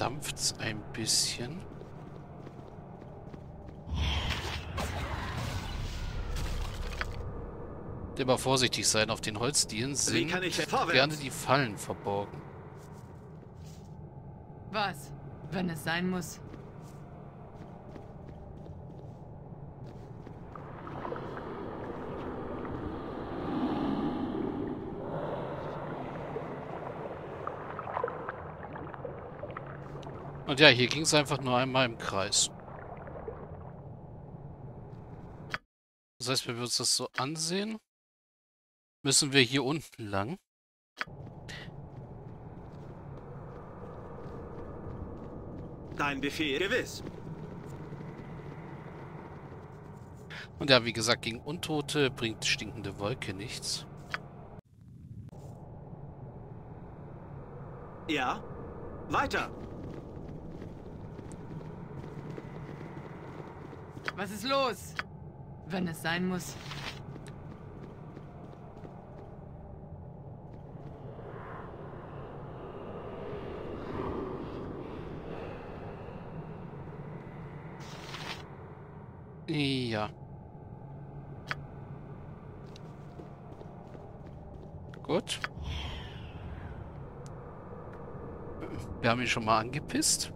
dampft's ein bisschen. Aber vorsichtig sein, auf den Holzdielen sind gerne die Fallen verborgen. Was? Wenn es sein muss. Und ja, hier ging es einfach nur einmal im Kreis. Das heißt, wenn wir uns das so ansehen, müssen wir hier unten lang. Dein Befehl gewiss. Und ja, wie gesagt, gegen Untote bringt stinkende Wolke nichts. Ja. Weiter. Was ist los? Wenn es sein muss. Ja. Gut. Wir haben ihn schon mal angepisst.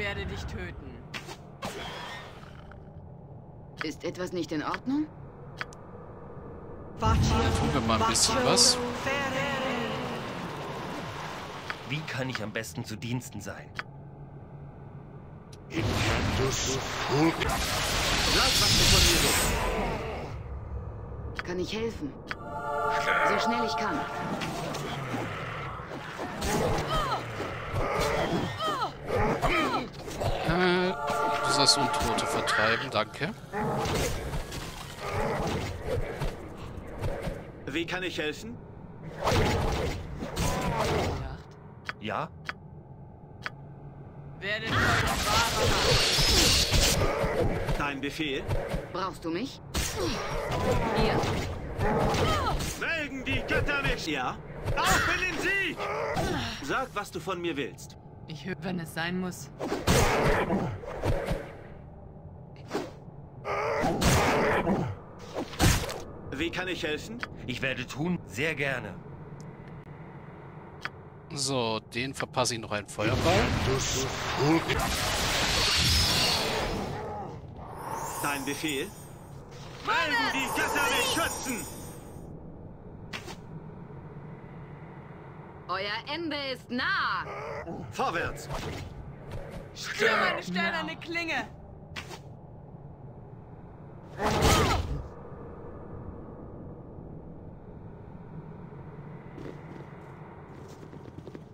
werde dich töten. Ist etwas nicht in Ordnung? Tun wir mal ein bisschen was. Wie kann ich am besten zu Diensten sein? Kann ich helfen? So schnell ich kann. Das Untote vertreiben, danke. Wie kann ich helfen? Ja? Werde Dein Befehl? Brauchst du mich? Hier. Melden die Götter mich! Ja? Auf in den Sieg! Sag, was du von mir willst. Ich höre, wenn es sein muss. Wie kann ich helfen? Ich werde tun, sehr gerne. So, den verpasse ich noch einen Feuerball. Dein Befehl? Melden die Götter mich schützen! Euer Ende ist nah! Vorwärts! Spür meine steinerne Klinge!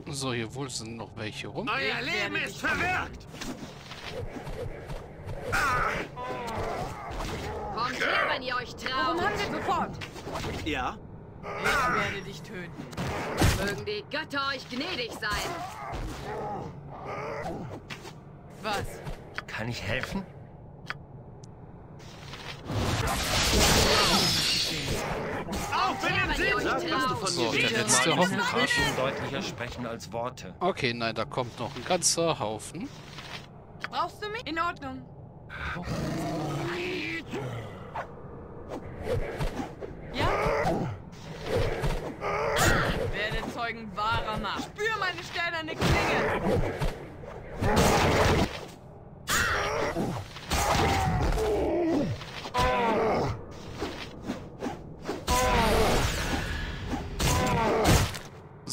So, hier wohl sind noch welche rum. Euer Leben ist verwirkt! Kommt her, wenn ihr euch traut! Warum haben wir sofort? Ja? Ich werde dich töten. Mögen die Götter euch gnädig sein! Was? Kann ich helfen? So, der letzte Haufen. Deutlicher sprechen als Worte. Okay, nein, da kommt noch ein ganzer Haufen. Brauchst du mich? In Ordnung. Ja? Werde Zeugen wahrer Macht. Spür meine steinerne Klinge.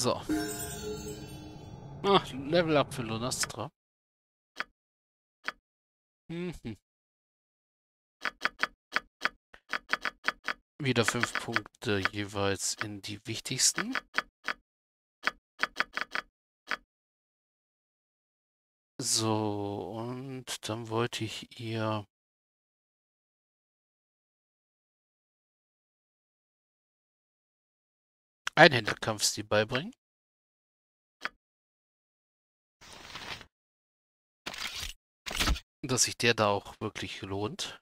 So. Ah, Level Up für Lunastra. Mhm. Wieder fünf Punkte jeweils in die wichtigsten. So, und dann wollte ich ihr Einhänderkampfstil beibringen? Dass sich der da auch wirklich lohnt.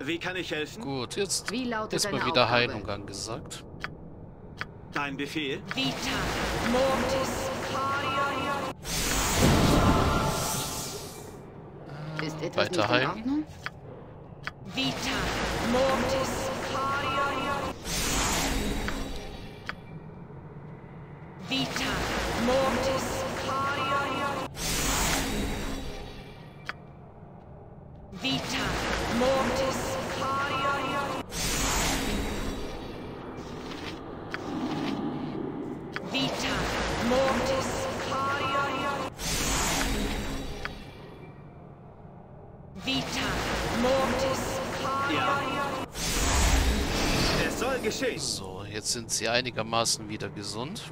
Wie kann ich helfen? Gut, jetzt Wie ist mal wieder Heilung angesagt. Dein Befehl? Vita Mortis Etwas Weiter heilen. Vita Mortis. Vita Mortis Vita Mortis Caria. Es soll geschehen. So, jetzt sind sie einigermaßen wieder gesund.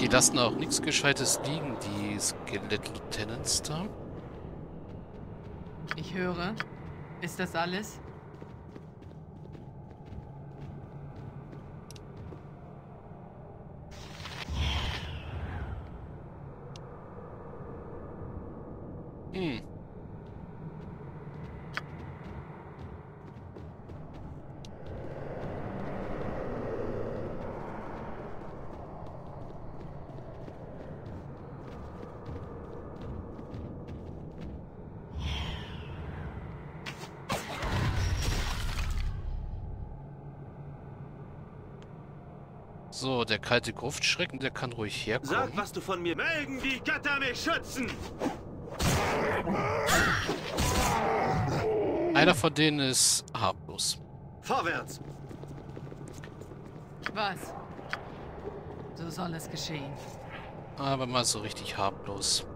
Die lassen auch nichts Gescheites liegen, die Skelett-Lieutenants da. Ich höre. Ist das alles? Hm. So, der kalte Gruftschrecken, der kann ruhig herkommen. Sag, was du von mir... Mögen die Götter mich schützen! Einer von denen ist harmlos. Vorwärts! Was? So soll es geschehen. Aber mal so richtig harmlos.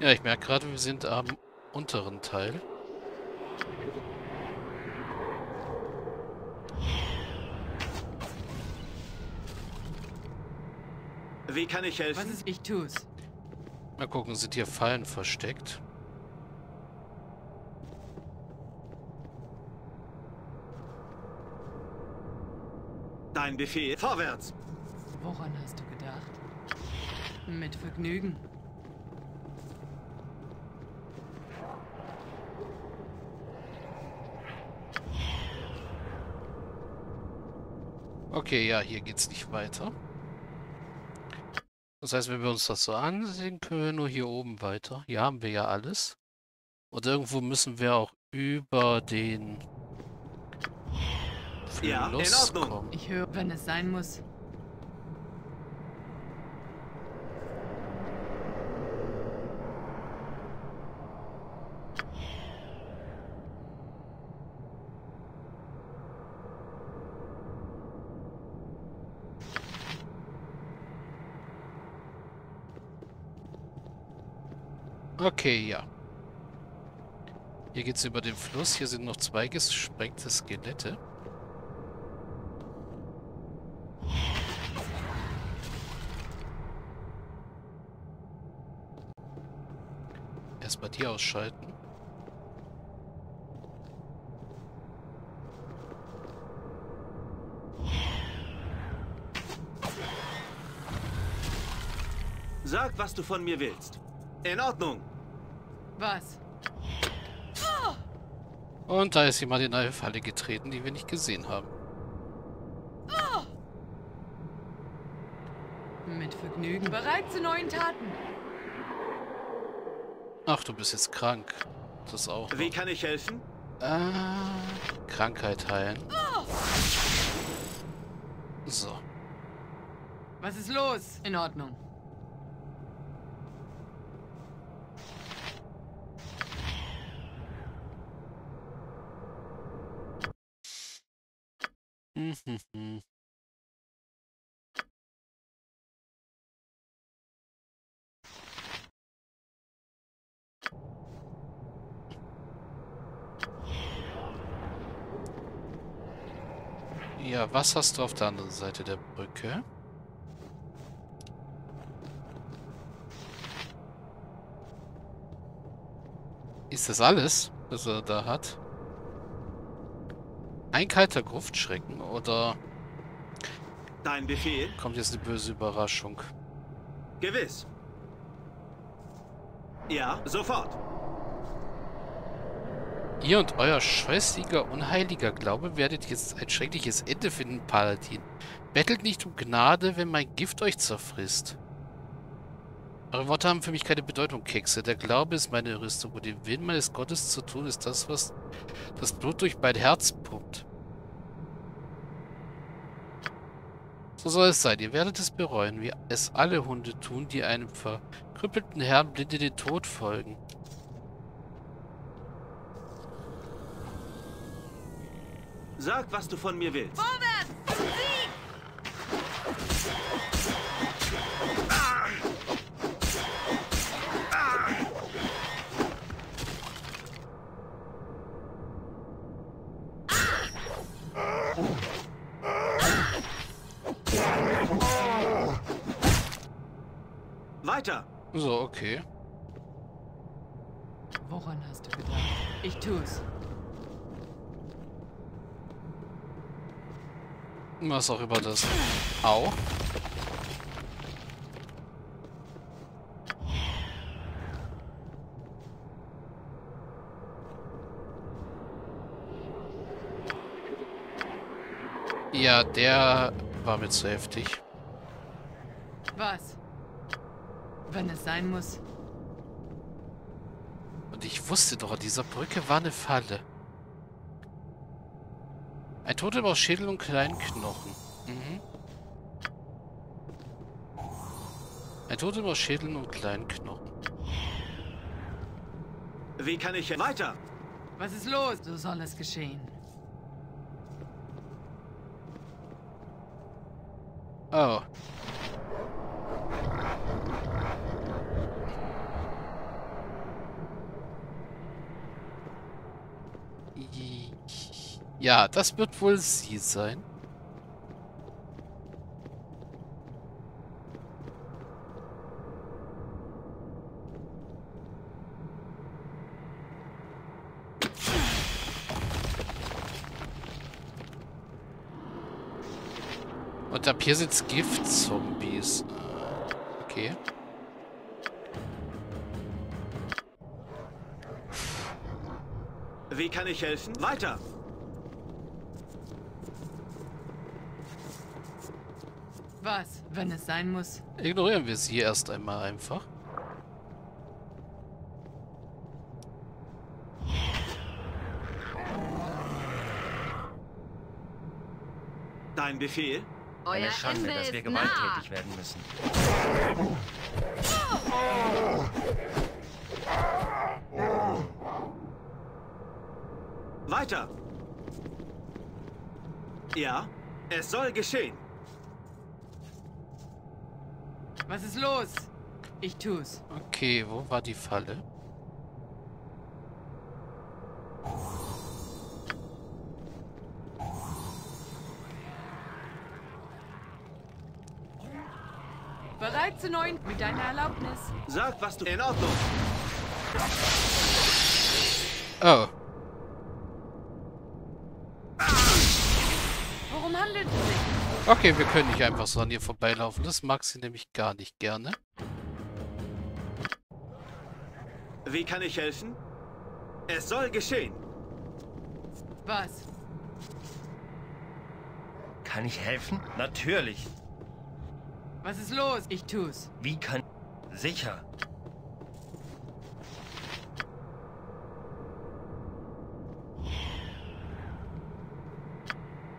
Ja, ich merke gerade, wir sind am unteren Teil. Wie kann ich Was helfen? ist... Ich tu's. Mal gucken, sind hier Fallen versteckt? Dein Befehl? Vorwärts! Woran hast du gedacht? Mit Vergnügen. Okay, ja, hier geht's nicht weiter. Das heißt, wenn wir uns das so ansehen, können wir nur hier oben weiter. Hier haben wir ja alles. Und irgendwo müssen wir auch über den Ja, in Fluss Ordnung. kommen. Ich höre, wenn es sein muss. Okay, ja. Hier geht's über den Fluss. Hier sind noch zwei gesprengte Skelette. Erstmal die ausschalten. Sag, was du von mir willst. In Ordnung. Was? Und da ist jemand in eine Falle getreten, die wir nicht gesehen haben. Mit Vergnügen. Bereit zu neuen Taten. Ach, du bist jetzt krank. Das auch. Wie kann ich helfen? Ah, Krankheit heilen. So. Was ist los? In Ordnung. Ja, was hast du auf der anderen Seite der Brücke? Ist das alles, was er da hat? Ein kalter Gruftschrecken oder Dein Befehl? kommt jetzt eine böse Überraschung? Gewiss. Ja, sofort. Ihr und euer scheußlicher, unheiliger Glaube werdet jetzt ein schreckliches Ende finden, Paladin. Bettelt nicht um Gnade, wenn mein Gift euch zerfrisst. Eure Worte haben für mich keine Bedeutung, Kekse. Der Glaube ist meine Rüstung und den Willen meines Gottes zu tun ist das, was das Blut durch mein Herz pumpt. So soll es sein. Ihr werdet es bereuen, wie es alle Hunde tun, die einem verkrüppelten Herrn blind in den Tod folgen. Sag, was du von mir willst. Vorwärts! So, okay. Woran hast du gedacht? Ich tu's. Was auch immer das. Au. Ja, der war mir zu heftig. Was? Wenn es sein muss. Und ich wusste doch, an dieser Brücke war eine Falle. Ein Totem aus Schädel und kleinen Knochen. Mhm. Ein Totem aus Schädeln und kleinen Knochen. Wie kann ich... Weiter. Was ist los? So soll es geschehen. Oh. Ja, das wird wohl sie sein. Und ab hier sind's Gift-Zombies. Okay. Wie kann ich helfen? Weiter. Was? Wenn es sein muss. Ignorieren wir sie erst einmal einfach. Dein Befehl? Euer Eine Schande, Ende dass wir ist nah. gewalttätig werden müssen. Weiter. Ja, es soll geschehen. Was ist los? Ich tu's. Okay, wo war die Falle? Bereit zu neun mit deiner Erlaubnis. Sag, was du... In Ordnung. Oh. Worum handelt es? Okay, wir können nicht einfach so an ihr vorbeilaufen. Das mag sie nämlich gar nicht gerne. Wie kann ich helfen? Es soll geschehen. Was? Kann ich helfen? Natürlich. Was ist los? Ich tu's. Wie kann... Sicher.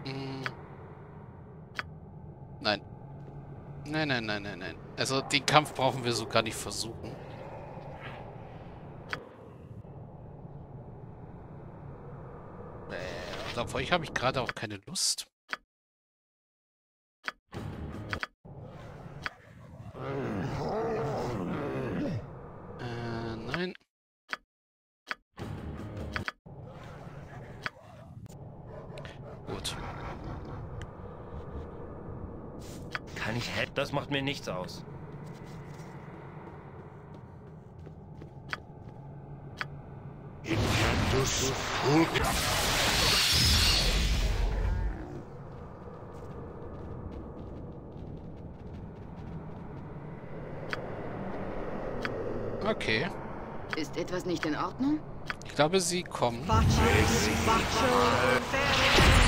Hm. Nein. Nein, nein, nein, nein, nein. Also den Kampf brauchen wir so gar nicht versuchen. Äh, auf euch habe ich gerade auch keine Lust. Kann ich helfen? Das macht mir nichts aus. Okay. Ist etwas nicht in Ordnung? Ich glaube, sie kommen. Faccio, faccio, ferro.